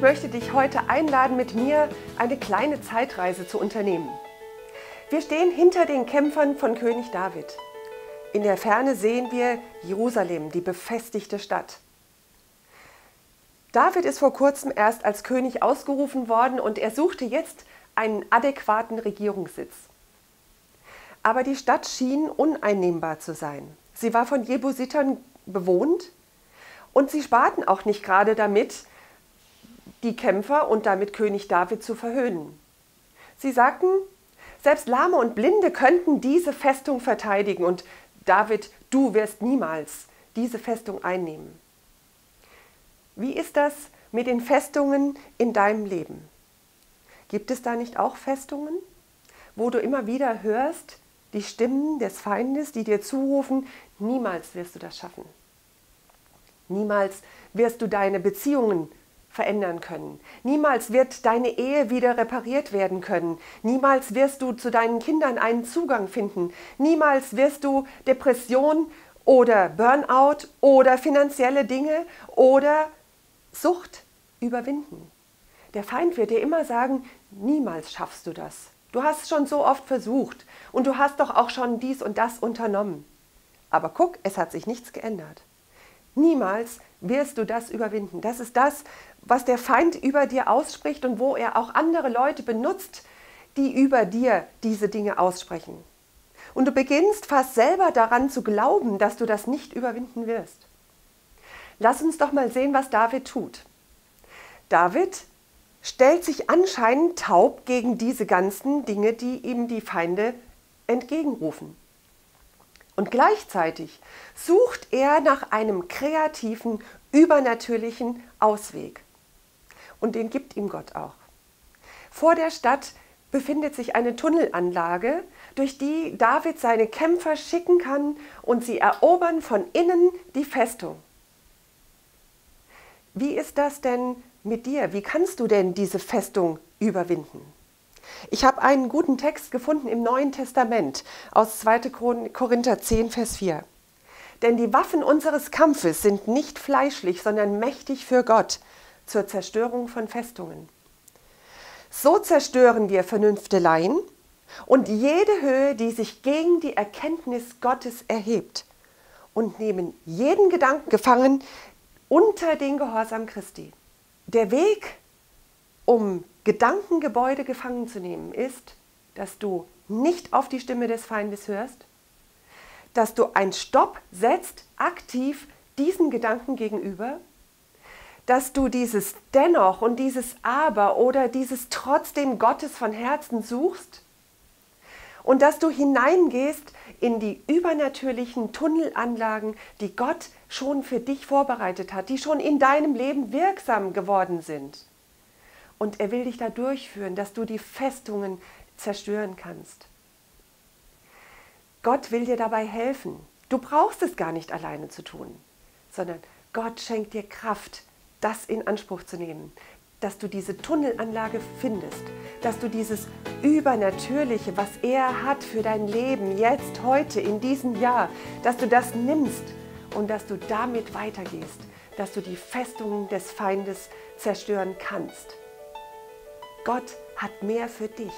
möchte dich heute einladen, mit mir eine kleine Zeitreise zu unternehmen. Wir stehen hinter den Kämpfern von König David. In der Ferne sehen wir Jerusalem, die befestigte Stadt. David ist vor kurzem erst als König ausgerufen worden und er suchte jetzt einen adäquaten Regierungssitz. Aber die Stadt schien uneinnehmbar zu sein. Sie war von Jebusitern bewohnt und sie sparten auch nicht gerade damit, die Kämpfer und damit König David zu verhöhnen. Sie sagten, selbst Lahme und Blinde könnten diese Festung verteidigen und David, du wirst niemals diese Festung einnehmen. Wie ist das mit den Festungen in deinem Leben? Gibt es da nicht auch Festungen, wo du immer wieder hörst, die Stimmen des Feindes, die dir zurufen, niemals wirst du das schaffen. Niemals wirst du deine Beziehungen verändern können. Niemals wird deine Ehe wieder repariert werden können. Niemals wirst du zu deinen Kindern einen Zugang finden. Niemals wirst du Depression oder Burnout oder finanzielle Dinge oder Sucht überwinden. Der Feind wird dir immer sagen, niemals schaffst du das. Du hast schon so oft versucht und du hast doch auch schon dies und das unternommen. Aber guck, es hat sich nichts geändert. Niemals wirst du das überwinden. Das ist das, was der Feind über dir ausspricht und wo er auch andere Leute benutzt, die über dir diese Dinge aussprechen. Und du beginnst fast selber daran zu glauben, dass du das nicht überwinden wirst. Lass uns doch mal sehen, was David tut. David stellt sich anscheinend taub gegen diese ganzen Dinge, die ihm die Feinde entgegenrufen. Und gleichzeitig sucht er nach einem kreativen, übernatürlichen Ausweg. Und den gibt ihm Gott auch. Vor der Stadt befindet sich eine Tunnelanlage, durch die David seine Kämpfer schicken kann und sie erobern von innen die Festung. Wie ist das denn mit dir? Wie kannst du denn diese Festung überwinden? Ich habe einen guten Text gefunden im Neuen Testament aus 2. Korinther 10, Vers 4. Denn die Waffen unseres Kampfes sind nicht fleischlich, sondern mächtig für Gott zur Zerstörung von Festungen. So zerstören wir Vernünfteleien und jede Höhe, die sich gegen die Erkenntnis Gottes erhebt und nehmen jeden Gedanken gefangen unter den Gehorsam Christi. Der Weg, um Gedankengebäude gefangen zu nehmen, ist, dass du nicht auf die Stimme des Feindes hörst, dass du ein Stopp setzt, aktiv diesen Gedanken gegenüber, dass du dieses dennoch und dieses aber oder dieses trotzdem Gottes von Herzen suchst und dass du hineingehst in die übernatürlichen Tunnelanlagen, die Gott schon für dich vorbereitet hat, die schon in deinem Leben wirksam geworden sind. Und er will dich da durchführen, dass du die Festungen zerstören kannst. Gott will dir dabei helfen. Du brauchst es gar nicht alleine zu tun, sondern Gott schenkt dir Kraft, das in Anspruch zu nehmen, dass du diese Tunnelanlage findest, dass du dieses Übernatürliche, was er hat für dein Leben, jetzt, heute, in diesem Jahr, dass du das nimmst und dass du damit weitergehst, dass du die Festungen des Feindes zerstören kannst. Gott hat mehr für dich.